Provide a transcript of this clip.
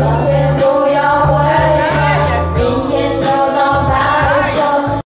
감사합니다.